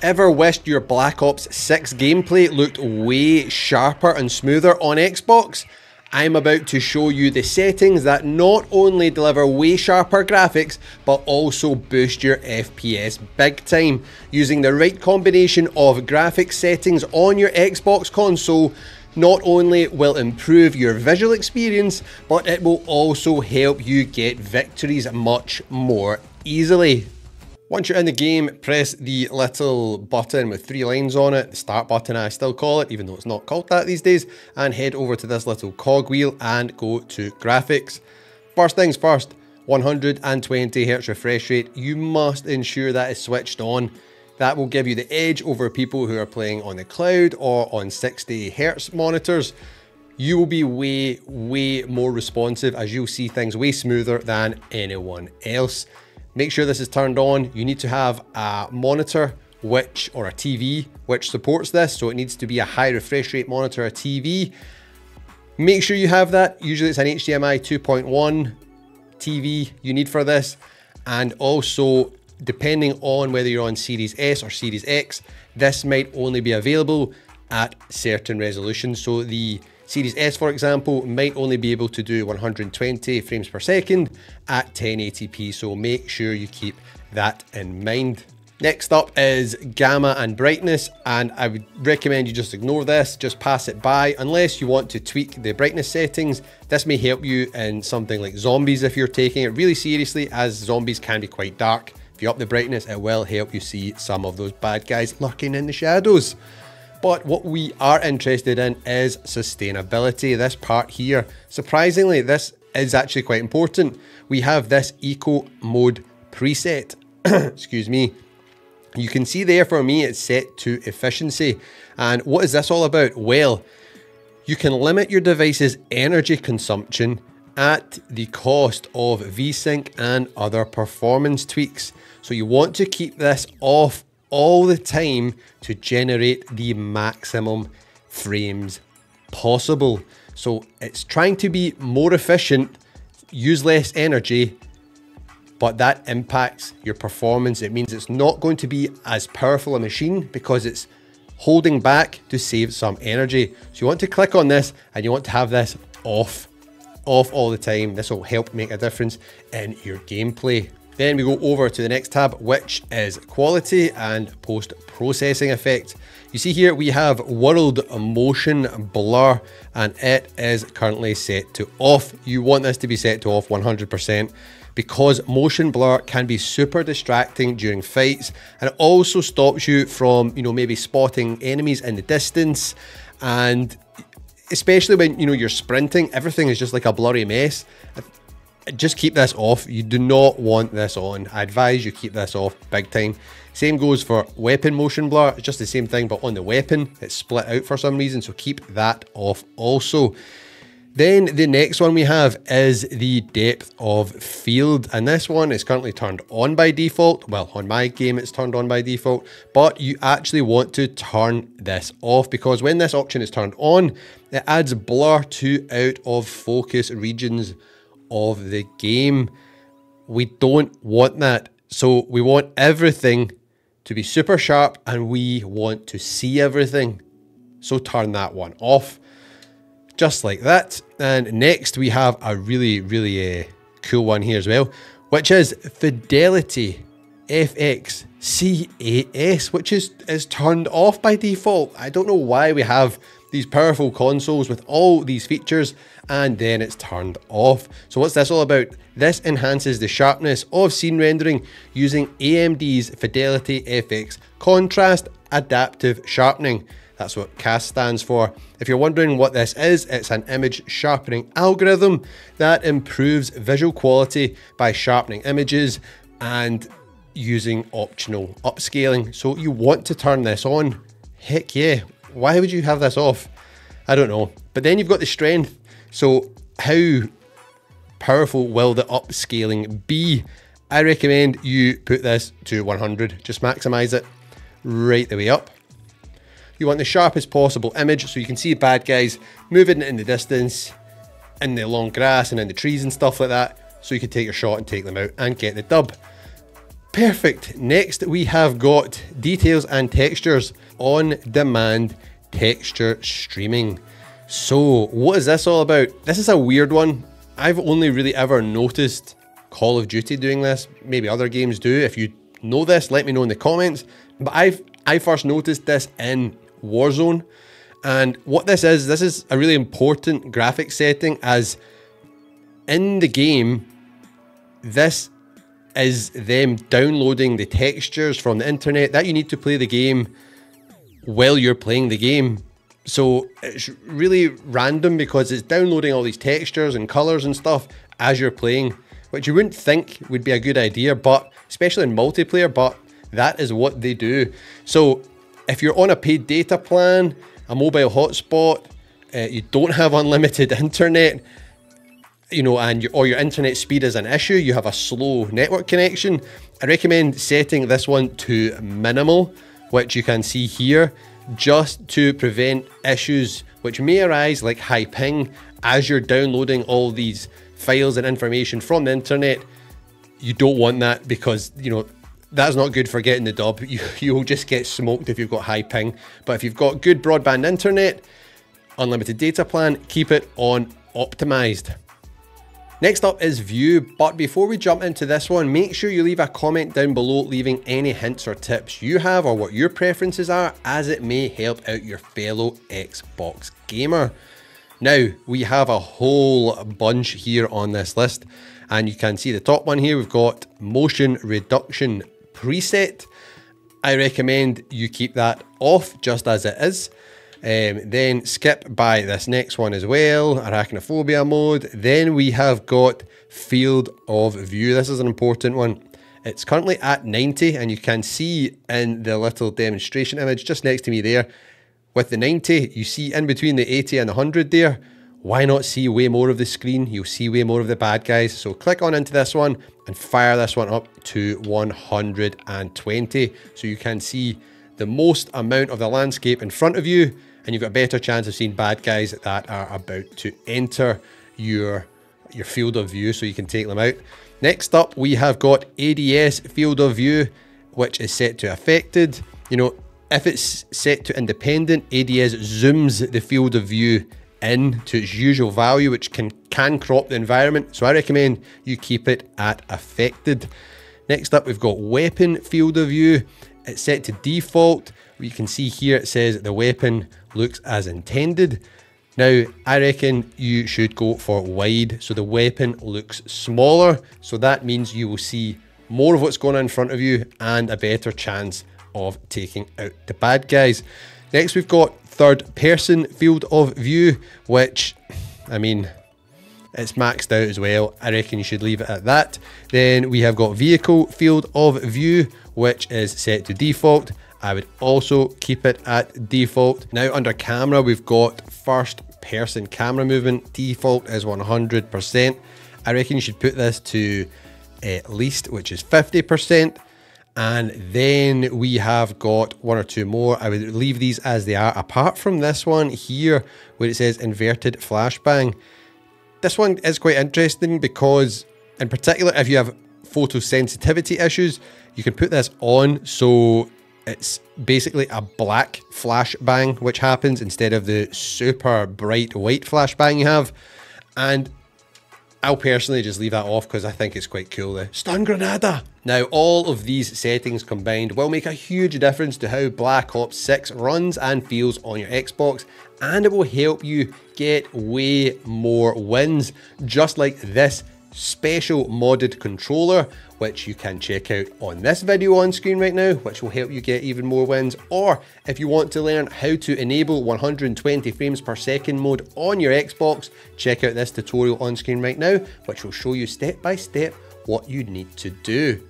Ever wished your Black Ops 6 gameplay looked way sharper and smoother on Xbox? I'm about to show you the settings that not only deliver way sharper graphics, but also boost your FPS big time. Using the right combination of graphics settings on your Xbox console, not only will improve your visual experience, but it will also help you get victories much more easily. Once you're in the game, press the little button with three lines on it, the start button I still call it, even though it's not called that these days, and head over to this little cogwheel and go to graphics. First things first, 120Hz refresh rate, you must ensure that is switched on. That will give you the edge over people who are playing on the cloud or on 60Hz monitors. You will be way, way more responsive as you'll see things way smoother than anyone else. Make sure this is turned on. You need to have a monitor which or a TV which supports this. So it needs to be a high refresh rate monitor, a TV. Make sure you have that. Usually it's an HDMI 2.1 TV you need for this. And also, depending on whether you're on Series S or Series X, this might only be available at certain resolutions. So the Series S, for example, might only be able to do 120 frames per second at 1080p, so make sure you keep that in mind. Next up is gamma and brightness, and I would recommend you just ignore this, just pass it by, unless you want to tweak the brightness settings. This may help you in something like zombies if you're taking it really seriously, as zombies can be quite dark. If you up the brightness, it will help you see some of those bad guys lurking in the shadows. But what we are interested in is sustainability. This part here, surprisingly, this is actually quite important. We have this eco mode preset. Excuse me. You can see there for me, it's set to efficiency. And what is this all about? Well, you can limit your device's energy consumption at the cost of VSync and other performance tweaks. So you want to keep this off all the time to generate the maximum frames possible. So it's trying to be more efficient, use less energy, but that impacts your performance. It means it's not going to be as powerful a machine because it's holding back to save some energy. So you want to click on this and you want to have this off, off all the time. This will help make a difference in your gameplay. Then we go over to the next tab, which is quality and post-processing effect. You see here we have world motion blur and it is currently set to off. You want this to be set to off 100% because motion blur can be super distracting during fights and it also stops you from, you know, maybe spotting enemies in the distance and especially when, you know, you're sprinting, everything is just like a blurry mess just keep this off. You do not want this on. I advise you keep this off big time. Same goes for weapon motion blur. It's just the same thing, but on the weapon, it's split out for some reason. So keep that off also. Then the next one we have is the depth of field. And this one is currently turned on by default. Well, on my game, it's turned on by default, but you actually want to turn this off because when this option is turned on, it adds blur to out of focus regions of the game. We don't want that. So we want everything to be super sharp and we want to see everything. So turn that one off. Just like that. And next we have a really, really uh, cool one here as well, which is Fidelity FX CAS, which is, is turned off by default. I don't know why we have these powerful consoles with all these features and then it's turned off. So what's this all about? This enhances the sharpness of scene rendering using AMD's Fidelity FX Contrast Adaptive Sharpening. That's what CAS stands for. If you're wondering what this is, it's an image sharpening algorithm that improves visual quality by sharpening images and using optional upscaling. So you want to turn this on. Heck yeah. Why would you have this off? I don't know. But then you've got the strength so how powerful will the upscaling be? I recommend you put this to 100, just maximize it right the way up. You want the sharpest possible image so you can see bad guys moving in the distance, in the long grass and in the trees and stuff like that, so you can take your shot and take them out and get the dub. Perfect. Next, we have got details and textures on demand texture streaming. So, what is this all about? This is a weird one. I've only really ever noticed Call of Duty doing this. Maybe other games do. If you know this, let me know in the comments. But I've I first noticed this in Warzone. And what this is, this is a really important graphic setting as in the game, this is them downloading the textures from the internet that you need to play the game while you're playing the game. So it's really random because it's downloading all these textures and colors and stuff as you're playing, which you wouldn't think would be a good idea, but especially in multiplayer, but that is what they do. So if you're on a paid data plan, a mobile hotspot, uh, you don't have unlimited internet, you know, and or your internet speed is an issue, you have a slow network connection, I recommend setting this one to minimal, which you can see here, just to prevent issues which may arise like high ping as you're downloading all these files and information from the internet. You don't want that because, you know, that's not good for getting the dub. You, you'll just get smoked if you've got high ping. But if you've got good broadband internet, unlimited data plan, keep it on optimized. Next up is view, but before we jump into this one, make sure you leave a comment down below leaving any hints or tips you have or what your preferences are as it may help out your fellow Xbox gamer. Now, we have a whole bunch here on this list and you can see the top one here, we've got motion reduction preset. I recommend you keep that off just as it is. Um, then skip by this next one as well, arachnophobia mode. Then we have got field of view. This is an important one. It's currently at 90 and you can see in the little demonstration image just next to me there, with the 90, you see in between the 80 and the 100 there, why not see way more of the screen? You'll see way more of the bad guys. So click on into this one and fire this one up to 120 so you can see the most amount of the landscape in front of you and you've got a better chance of seeing bad guys that are about to enter your, your field of view so you can take them out. Next up, we have got ADS field of view, which is set to affected. You know, if it's set to independent, ADS zooms the field of view in to its usual value, which can, can crop the environment. So I recommend you keep it at affected. Next up, we've got weapon field of view. It's set to default. You can see here it says the weapon looks as intended. Now, I reckon you should go for wide so the weapon looks smaller. So that means you will see more of what's going on in front of you and a better chance of taking out the bad guys. Next, we've got third person field of view, which, I mean, it's maxed out as well. I reckon you should leave it at that. Then we have got vehicle field of view, which is set to default. I would also keep it at default. Now under camera, we've got first person camera movement. Default is 100%. I reckon you should put this to at least, which is 50%. And then we have got one or two more. I would leave these as they are. Apart from this one here, where it says inverted flashbang. This one is quite interesting because, in particular, if you have photosensitivity issues, you can put this on so it's basically a black flashbang which happens instead of the super bright white flashbang you have. And I'll personally just leave that off because I think it's quite cool. The stun granada. Now, all of these settings combined will make a huge difference to how Black Ops 6 runs and feels on your Xbox, and it will help you get way more wins, just like this special modded controller, which you can check out on this video on screen right now, which will help you get even more wins. Or if you want to learn how to enable 120 frames per second mode on your Xbox, check out this tutorial on screen right now, which will show you step by step what you need to do.